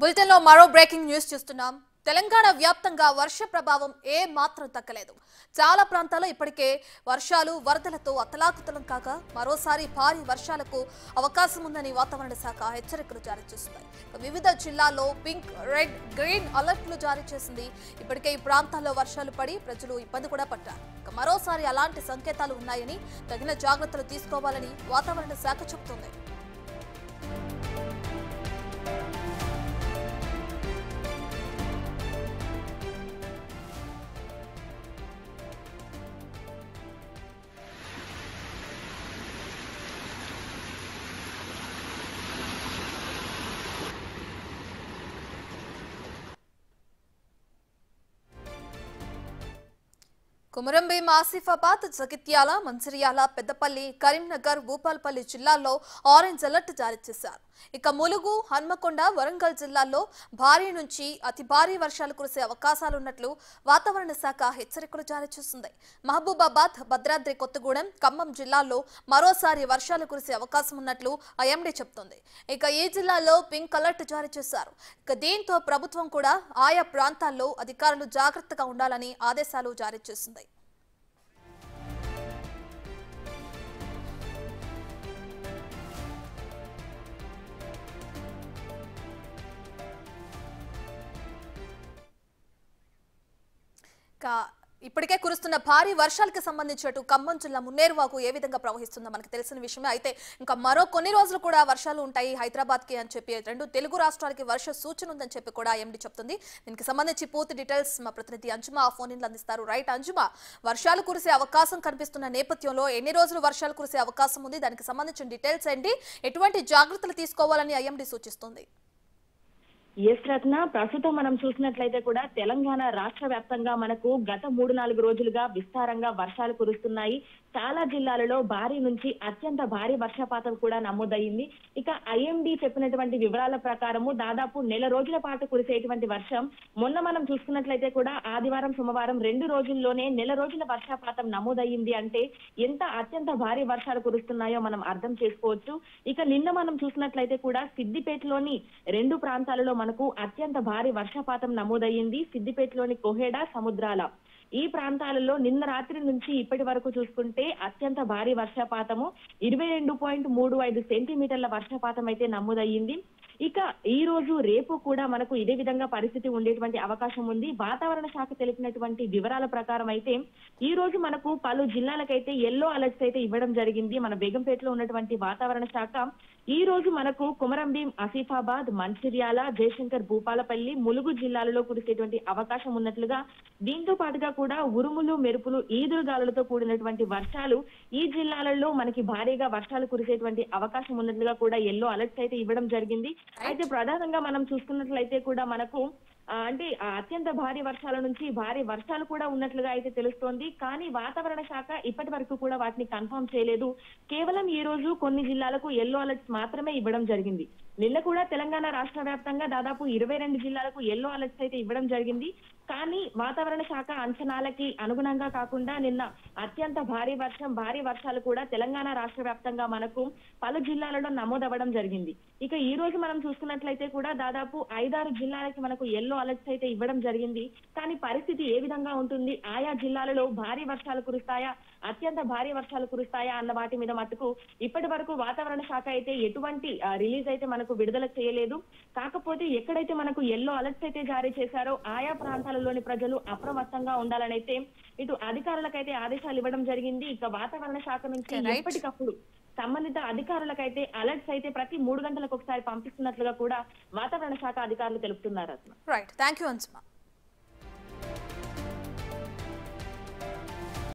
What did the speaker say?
బులెటిన్లో మరో breaking news చూస్తున్నాం. తెలంగాణ వ్యాప్తంగా వర్ష ప్రభావం ఏ మాత్రం తగ్గలేదు. చాలా ప్రాంతాల్లో ఇప్పటికే వర్షాలు వరదలతో అతలాకుతలం కాగా మరోసారి భారీ వర్షాలకు అవకాశం ఉందని వాతావరణ శాఖ హెచ్చరికలు జారీ చేస్తున్నాయి. వివిధ జిల్లాల్లో పింక్ రెడ్ గ్రీన్ అలర్ట్లు జారీ చేసింది. ఇప్పటికే ఈ ప్రాంతాల్లో వర్షాలు పడి ప్రజలు ఇబ్బంది కూడా పడ్డారు. మరోసారి అలాంటి సంకేతాలు ఉన్నాయని తగిన జాగ్రత్తలు తీసుకోవాలని వాతావరణ శాఖ చెబుతోంది. కుమరంభీం ఆసిఫాబాద్ జగిత్యాల మంచిర్యాల పెద్దపల్లి కరీంనగర్ భూపాల్పల్లి జిల్లాల్లో ఆరెంజ్ అలర్ట్ జారీ చేశారు. ఇక ములుగు హన్మకొండ వరంగల్ జిల్లాల్లో భారీ నుంచి అతి భారీ వర్షాలు కురిసే అవకాశాలున్నట్లు వాతావరణ శాఖ హెచ్చరికలు జారీ చేసింది. మహబూబాబాద్ భద్రాద్రి కొత్తగూడెం ఖమ్మం జిల్లాల్లో మరోసారి వర్షాలు కురిసే అవకాశం ఉన్నట్లు ఐఎండీ చెబుతోంది. ఇక ఈ జిల్లాలో పింక్ అలర్ట్ జారీ చేశారు. ఇక దీంతో ప్రభుత్వం కూడా ఆయా ప్రాంతాల్లో అధికారులు జాగ్రత్తగా ఉండాలని ఆదేశాలు జారీ చేసింది. ఇప్పటికే కురుస్తున్న భారీ వర్షాలకు సంబంధించినట్టు ఖమ్మం జిల్లా మున్నేరువాకు ఏ విధంగా ప్రవహిస్తుందో మనకు తెలిసిన విషయమే. అయితే ఇంకా మరో కొన్ని రోజులు కూడా వర్షాలు ఉంటాయి హైదరాబాద్కి అని చెప్పి రెండు తెలుగు రాష్ట్రాలకి వర్ష సూచన ఉందని చెప్పి కూడా ఎండి చెప్తుంది. దీనికి సంబంధించి పూర్తి డీటెయిల్స్ మా ప్రతినిధి అంజుమా ఆ ఫోన్ ఇన్లు అందిస్తారు. రైట్ అంజుమా వర్షాలు కురిసే అవకాశం కనిపిస్తున్న నేపథ్యంలో ఎన్ని రోజులు వర్షాలు కురిసే అవకాశం ఉంది? దానికి సంబంధించిన డీటెయిల్స్ ఏంటి? ఎటువంటి జాగ్రత్తలు తీసుకోవాలని ఐఎండి సూచిస్తుంది. ఎస్ రత్న ప్రస్తుతం మనం చూసినట్లయితే కూడా తెలంగాణ రాష్ట్ర వ్యాప్తంగా మనకు గత మూడు నాలుగు రోజులుగా విస్తారంగా వర్షాలు కురుస్తున్నాయి. చాలా జిల్లాలలో భారీ నుంచి అత్యంత భారీ వర్షపాతం కూడా నమోదయ్యింది. ఇక ఐఎండి చెప్పినటువంటి వివరాల ప్రకారము దాదాపు నెల రోజుల పాటు కురిసేటువంటి వర్షం. మొన్న మనం చూసుకున్నట్లయితే కూడా ఆదివారం సోమవారం రెండు రోజుల్లోనే నెల రోజుల వర్షపాతం నమోదయ్యింది అంటే ఎంత అత్యంత భారీ వర్షాలు కురుస్తున్నాయో మనం అర్థం చేసుకోవచ్చు. ఇక నిన్న మనం చూసినట్లయితే కూడా సిద్దిపేటలోని రెండు ప్రాంతాలలో మనకు అత్యంత భారీ వర్షపాతం నమోదయ్యింది సిద్దిపేటలోని కోహెడా సముద్రాల. ఈ ప్రాంతాలలో నిన్న రాత్రి నుంచి ఇప్పటి వరకు చూసుకుంటే అత్యంత భారీ వర్షపాతము ఇరవై రెండు పాయింట్ మూడు ఐదు సెంటీమీటర్ల వర్షపాతం అయితే నమోదయ్యింది. ఇక ఈ రోజు రేపు కూడా మనకు ఇదే విధంగా పరిస్థితి ఉండేటువంటి అవకాశం ఉంది. వాతావరణ శాఖ తెలిపినటువంటి వివరాల ప్రకారం అయితే ఈ రోజు మనకు పలు జిల్లాలకైతే ఎల్లో అలర్ట్స్ అయితే ఇవ్వడం జరిగింది. మన బేగంపేటలో ఉన్నటువంటి వాతావరణ శాఖ ఈ రోజు మనకు కుమరంభీం ఆసిఫాబాద్ మంచిర్యాల జయశంకర్ భూపాలపల్లి ములుగు జిల్లాలలో కురిసేటువంటి అవకాశం ఉన్నట్లుగా దీంతో పాటుగా కూడా ఉరుములు మెరుపులు ఈదురుగాలులతో కూడినటువంటి వర్షాలు ఈ జిల్లాలలో మనకి భారీగా వర్షాలు కురిసేటువంటి అవకాశం ఉన్నట్లుగా కూడా ఎల్లో అలర్ట్స్ అయితే ఇవ్వడం జరిగింది. అయితే ప్రధానంగా మనం చూసుకున్నట్లయితే కూడా మనకు అంటే అత్యంత భారీ వర్షాల నుంచి భారీ వర్షాలు కూడా ఉన్నట్లుగా అయితే తెలుస్తోంది. కానీ వాతావరణ శాఖ ఇప్పటి వరకు కూడా వాటిని కన్ఫర్మ్ చేయలేదు. కేవలం ఈ రోజు కొన్ని జిల్లాలకు ఎల్లో అలర్ట్స్ మాత్రమే ఇవ్వడం జరిగింది. నిన్న కూడా తెలంగాణ రాష్ట్ర వ్యాప్తంగా దాదాపు ఇరవై రెండు జిల్లాలకు ఎల్లో అలర్ట్స్ అయితే ఇవ్వడం జరిగింది. కానీ వాతావరణ శాఖ అంచనాలకి అనుగుణంగా కాకుండా నిన్న అత్యంత భారీ వర్షం భారీ వర్షాలు కూడా తెలంగాణ రాష్ట్ర వ్యాప్తంగా మనకు పలు జిల్లాలలో నమోదవ్వడం జరిగింది. ఇక ఈ రోజు మనం చూసుకున్నట్లయితే కూడా దాదాపు ఐదారు జిల్లాలకి మనకు ఎల్లో అలర్ట్స్ అయితే ఇవ్వడం జరిగింది. కానీ పరిస్థితి ఏ విధంగా ఉంటుంది? ఆయా జిల్లాలలో భారీ వర్షాలు కురుస్తాయా? అత్యంత భారీ వర్షాలు కురుస్తాయా? అన్న వాటి మీద మటుకు ఇప్పటి వరకు వాతావరణ శాఖ అయితే ఎటువంటి రిలీజ్ అయితే మనకు విడుదల చేయలేదు. కాకపోతే ఎక్కడైతే మనకు ఎల్లో అలర్ట్స్ అయితే జారీ చేశారో ఆయా ప్రాంతాలలోని ప్రజలు అప్రమత్తంగా ఉండాలని అయితే ఇటు అధికారులకైతే ఆదేశాలు ఇవ్వడం జరిగింది. ఇక వాతావరణ శాఖ నుంచి. ఎప్పటికప్పుడు సంబంధిత అధికారులకైతే అలర్ట్స్ అయితే ప్రతి మూడు గంటలకు ఒకసారి పంపిస్తున్నట్లుగా కూడా వాతావరణ శాఖ అధికారులు తెలుపుతున్నారు రైట్ థ్యాంక్ యూ